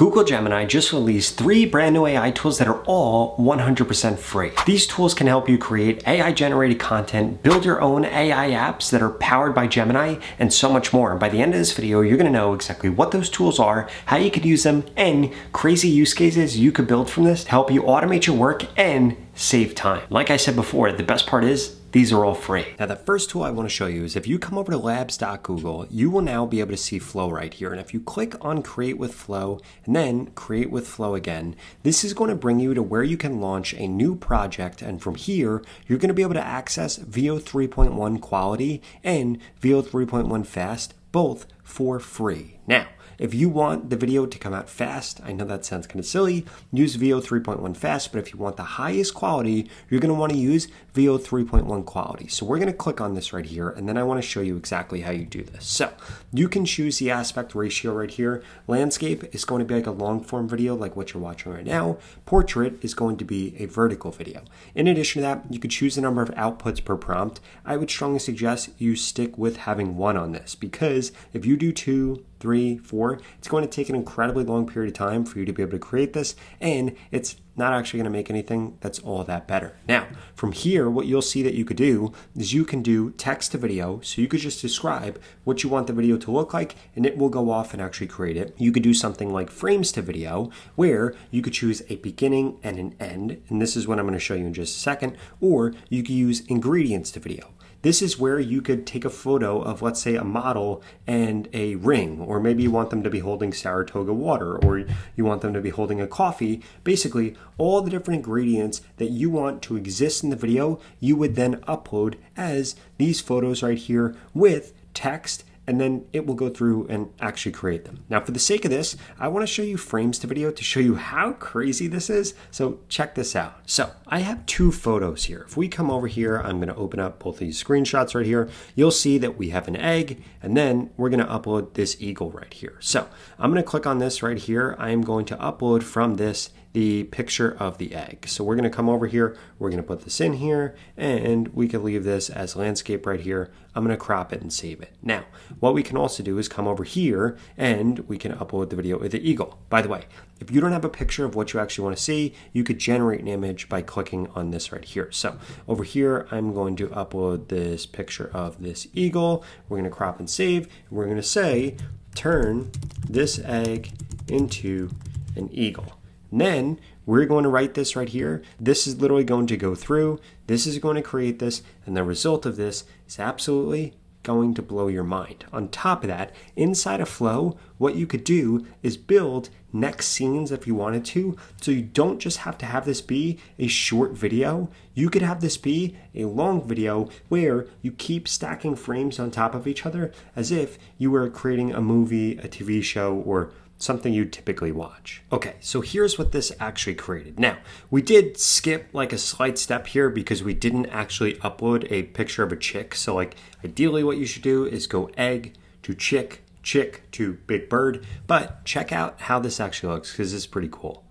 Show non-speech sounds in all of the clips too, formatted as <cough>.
Google Gemini just released three brand new AI tools that are all 100% free. These tools can help you create AI generated content, build your own AI apps that are powered by Gemini, and so much more. By the end of this video, you're gonna know exactly what those tools are, how you could use them, and crazy use cases you could build from this to help you automate your work and save time. Like I said before, the best part is these are all free. Now the first tool I want to show you is if you come over to labs.google, you will now be able to see Flow right here. And if you click on create with Flow and then create with Flow again, this is going to bring you to where you can launch a new project. And from here, you're going to be able to access Veo 3.1 quality and Veo 3.1 fast, both for free. Now, if you want the video to come out fast, I know that sounds kind of silly, use Veo 3.1 fast, but if you want the highest quality, you're gonna wanna use Veo 3.1 quality. So we're gonna click on this right here, and then I wanna show you exactly how you do this. So you can choose the aspect ratio right here. Landscape is going to be like a long form video like what you're watching right now. Portrait is going to be a vertical video. In addition to that, you could choose the number of outputs per prompt. I would strongly suggest you stick with having one on this because if you do two, three, four, it's going to take an incredibly long period of time for you to be able to create this, and it's not actually going to make anything that's all that better. Now, from here, what you'll see that you could do is you can do text to video. So you could just describe what you want the video to look like, and it will go off and actually create it. You could do something like frames to video, where you could choose a beginning and an end. And this is what I'm going to show you in just a second. Or you could use ingredients to video. This is where you could take a photo of, let's say, a model and a ring, or maybe you want them to be holding Saratoga water, or you want them to be holding a coffee. Basically, all the different ingredients that you want to exist in the video, you would then upload as these photos right here with text and then it will go through and actually create them. Now, for the sake of this, I want to show you frames to video to show you how crazy this is. So check this out. So I have two photos here. If we come over here, I'm going to open up both these screenshots right here. You'll see that we have an egg, and then we're going to upload this eagle right here. So I'm going to click on this right here. I am going to upload from this the picture of the egg. So we're going to come over here, we're going to put this in here, and we can leave this as landscape right here. I'm going to crop it and save it. Now, what we can also do is come over here and we can upload the video of the eagle. By the way, if you don't have a picture of what you actually want to see, you could generate an image by clicking on this right here. So over here, I'm going to upload this picture of this eagle. We're going to crop and save. And we're going to say, turn this egg into an eagle. Then we're going to write this right here. This is literally going to go through. This is going to create this. And the result of this is absolutely going to blow your mind. On top of that, inside of Flow, what you could do is build next scenes if you wanted to. So you don't just have to have this be a short video. You could have this be a long video where you keep stacking frames on top of each other as if you were creating a movie, a TV show, or something you typically watch. Okay, so here's what this actually created. Now, we did skip like a slight step here because we didn't actually upload a picture of a chick. So like ideally what you should do is go egg to chick, chick to big bird, but check out how this actually looks because it's pretty cool.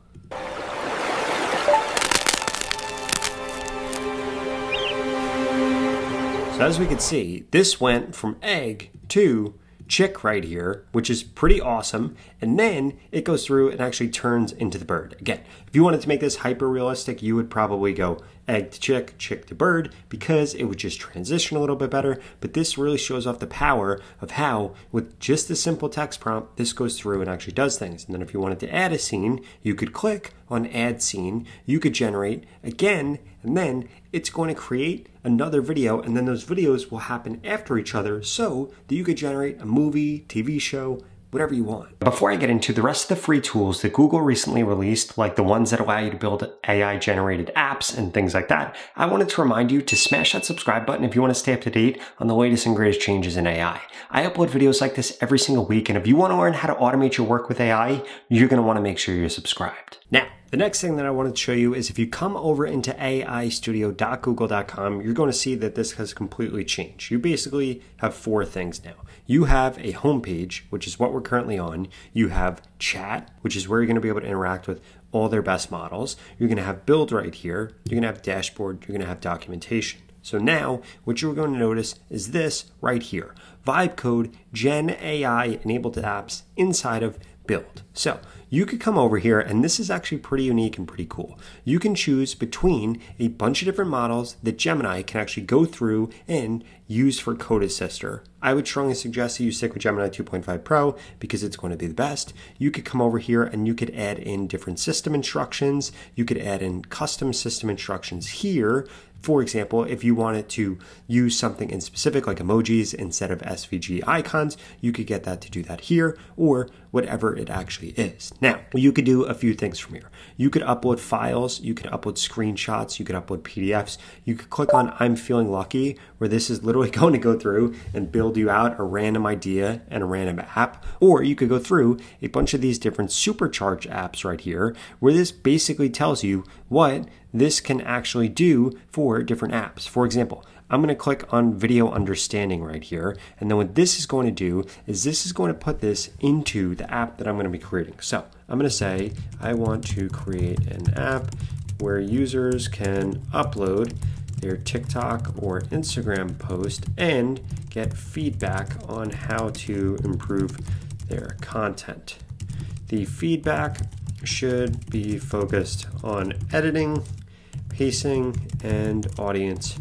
So as we can see, this went from egg to chick right here, which is pretty awesome. And then it goes through and actually turns into the bird. Again, if you wanted to make this hyper realistic, you would probably go egg to chick, chick to bird, because it would just transition a little bit better. But this really shows off the power of how, with just a simple text prompt, this goes through and actually does things. And then if you wanted to add a scene, you could click on add scene, you could generate again, and then it's going to create another video, and then those videos will happen after each other so that you could generate a movie, TV show, whatever you want. Before I get into the rest of the free tools that Google recently released, like the ones that allow you to build AI generated apps and things like that, I wanted to remind you to smash that subscribe button if you want to stay up to date on the latest and greatest changes in AI. I upload videos like this every single week, and if you want to learn how to automate your work with AI, you're going to want to make sure you're subscribed. Now, the next thing that I wanted to show you is if you come over into aistudio.google.com, you're going to see that this has completely changed. You basically have four things now. You have a homepage, which is what we're currently on. You have chat, which is where you're going to be able to interact with all their best models. You're going to have build right here. You're going to have dashboard. You're going to have documentation. So now what you're going to notice is this right here. Vibe code Gen AI enabled apps inside of build. So you could come over here, and this is actually pretty unique and pretty cool. You can choose between a bunch of different models that Gemini can actually go through and use for Code Assister. I would strongly suggest that you stick with Gemini 2.5 Pro because it's going to be the best. You could come over here and you could add in different system instructions. You could add in custom system instructions here for example, if you wanted to use something in specific like emojis instead of SVG icons, you could get that to do that here or whatever it actually is. Now, you could do a few things from here. You could upload files, you could upload screenshots, you could upload PDFs. You could click on I'm feeling lucky, where this is literally <laughs> going to go through and build you out a random idea and a random app. Or you could go through a bunch of these different supercharged apps right here, where this basically tells you what this can actually do for different apps. For example, I'm going to click on video understanding right here. And then what this is going to do is this is going to put this into the app that I'm going to be creating. So I'm going to say, I want to create an app where users can upload their TikTok or Instagram post and get feedback on how to improve their content. The feedback should be focused on editing, pacing, and audience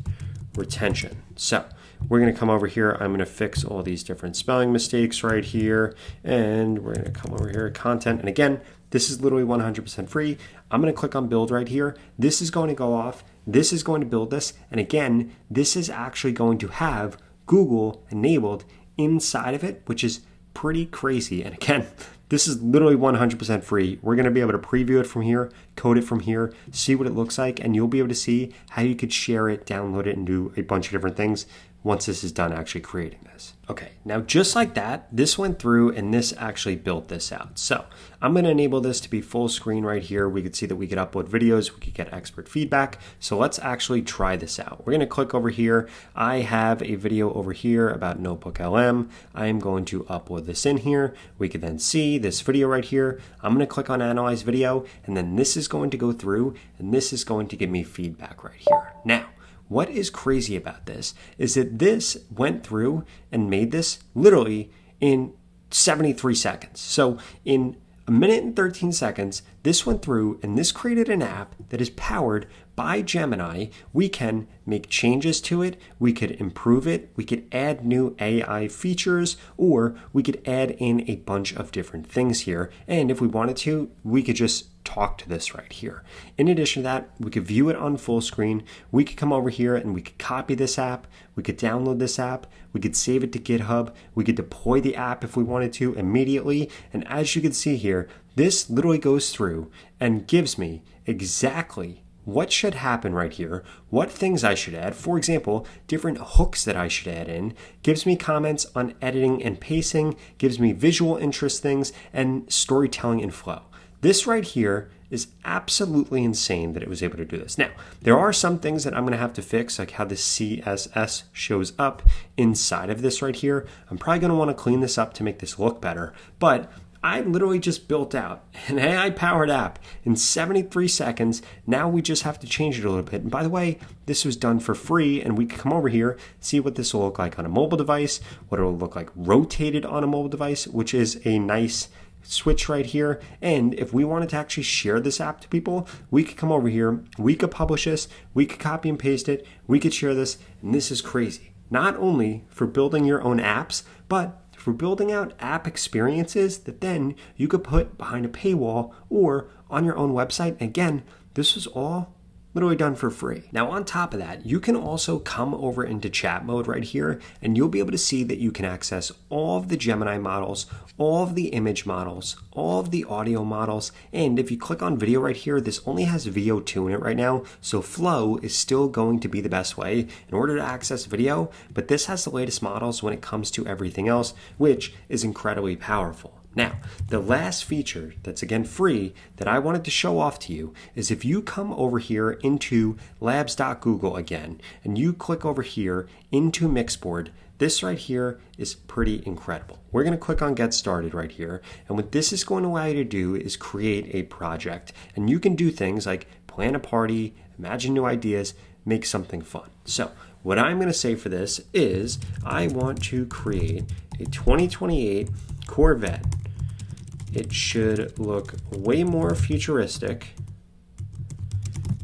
retention. So we're going to come over here. I'm going to fix all these different spelling mistakes right here. And we're going to come over here, to content. And again, this is literally 100% free. I'm going to click on build right here. This is going to go off. This is going to build this. And again, this is actually going to have Google enabled inside of it, which is pretty crazy. And again, this is literally 100% free. We're going to be able to preview it from here, code it from here, see what it looks like, and you'll be able to see how you could share it, download it, and do a bunch of different things once this is done actually creating this. Okay, now just like that, this went through and this actually built this out. So I'm gonna enable this to be full screen right here. We could see that we could upload videos, we could get expert feedback. So let's actually try this out. We're gonna click over here. I have a video over here about Notebook LM. I am going to upload this in here. We could then see this video right here. I'm gonna click on analyze video and then this is going to go through and this is going to give me feedback right here. Now, what is crazy about this is that this went through and made this literally in 73 seconds. So in a minute and 13 seconds, this went through and this created an app that is powered by Gemini. We can make changes to it, we could improve it, we could add new AI features, or we could add in a bunch of different things here. And if we wanted to, we could just talk to this right here. In addition to that, we could view it on full screen. We could come over here and we could copy this app. We could download this app. We could save it to GitHub. We could deploy the app if we wanted to immediately. And as you can see here, this literally goes through and gives me exactly what should happen right here, what things I should add, for example, different hooks that I should add in, gives me comments on editing and pacing, gives me visual interest things, and storytelling and flow. This right here is absolutely insane that it was able to do this. Now, there are some things that I'm going to have to fix, like how the CSS shows up inside of this right here. I'm probably going to want to clean this up to make this look better, but I literally just built out an AI powered app in 73 seconds. Now we just have to change it a little bit. And by the way, this was done for free, and we can come over here, see what this will look like on a mobile device, what it will look like rotated on a mobile device, which is a nice switch right here. And if we wanted to actually share this app to people, we could come over here, we could publish this, we could copy and paste it, we could share this, and this is crazy. Not only for building your own apps, but for building out app experiences that then you could put behind a paywall or on your own website. Again, this is all literally done for free. Now, on top of that, you can also come over into chat mode right here, and you'll be able to see that you can access all of the Gemini models, all of the image models, all of the audio models, and if you click on video right here, this only has Veo 2 in it right now, so Flow is still going to be the best way in order to access video, but this has the latest models when it comes to everything else, which is incredibly powerful. Now, the last feature that's again free that I wanted to show off to you is if you come over here into labs.google again and you click over here into Mixboard, this right here is pretty incredible. We're going to click on get started right here. And what this is going to allow you to do is create a project. And you can do things like plan a party, imagine new ideas, make something fun. So what I'm going to say for this is I want to create a 2028 Corvette it should look way more futuristic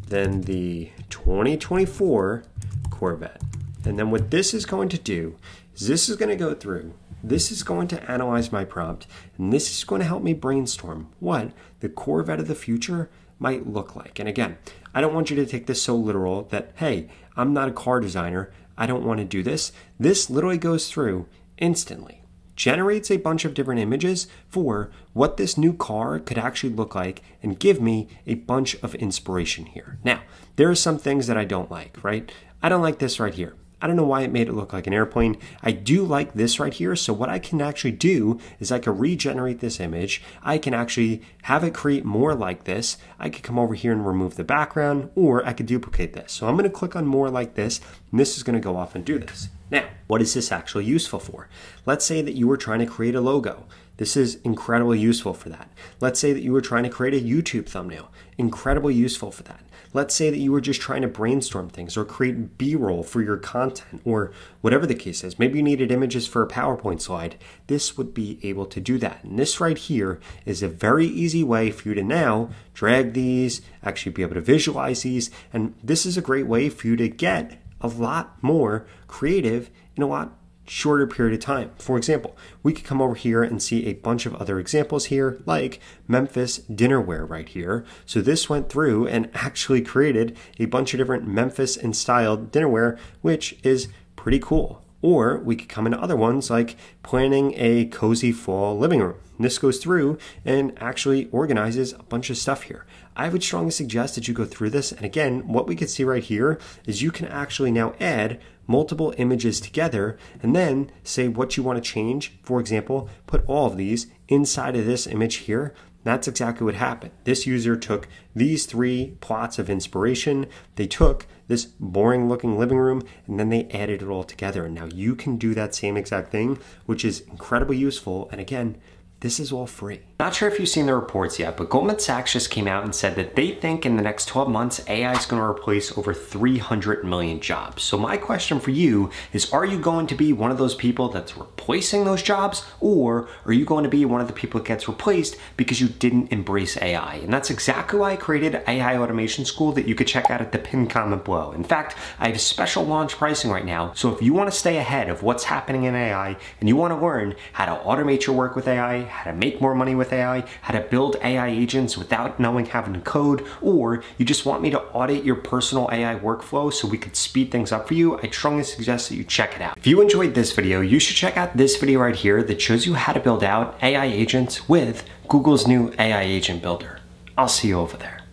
than the 2024 Corvette. And then what this is going to do is this is going to go through, this is going to analyze my prompt, and this is going to help me brainstorm what the Corvette of the future might look like. And again, I don't want you to take this so literal that, hey, I'm not a car designer, I don't want to do this. This literally goes through instantly generates a bunch of different images for what this new car could actually look like and give me a bunch of inspiration here. Now, there are some things that I don't like, right? I don't like this right here. I don't know why it made it look like an airplane. I do like this right here. So what I can actually do is I can regenerate this image. I can actually have it create more like this. I could come over here and remove the background or I could duplicate this. So I'm going to click on more like this and this is going to go off and do this. Now, what is this actually useful for? Let's say that you were trying to create a logo. This is incredibly useful for that. Let's say that you were trying to create a YouTube thumbnail. Incredibly useful for that. Let's say that you were just trying to brainstorm things or create B roll for your content or whatever the case is. Maybe you needed images for a PowerPoint slide. This would be able to do that. And this right here is a very easy way for you to now drag these, actually be able to visualize these. And this is a great way for you to get a lot more creative in a lot shorter period of time. For example, we could come over here and see a bunch of other examples here, like Memphis dinnerware right here. So this went through and actually created a bunch of different Memphis and styled dinnerware, which is pretty cool. Or we could come into other ones like planning a cozy fall living room. This goes through and actually organizes a bunch of stuff here. I would strongly suggest that you go through this. And again, what we can see right here is you can actually now add multiple images together and then say what you want to change. For example, put all of these inside of this image here. That's exactly what happened. This user took these three plots of inspiration, they took this boring looking living room, and then they added it all together. And now you can do that same exact thing, which is incredibly useful. And again, this is all free. Not sure if you've seen the reports yet, but Goldman Sachs just came out and said that they think in the next 12 months, AI is going to replace over 300 million jobs. So my question for you is, are you going to be one of those people that's replacing those jobs? Or are you going to be one of the people that gets replaced because you didn't embrace AI? And that's exactly why I created AI Automation School that you could check out at the pinned comment below. In fact, I have a special launch pricing right now. So if you want to stay ahead of what's happening in AI and you want to learn how to automate your work with AI, how to make more money with AI, how to build AI agents without knowing having to code, or you just want me to audit your personal AI workflow so we could speed things up for you, I strongly suggest that you check it out. If you enjoyed this video, you should check out this video right here that shows you how to build out AI agents with Google's new AI agent builder. I'll see you over there.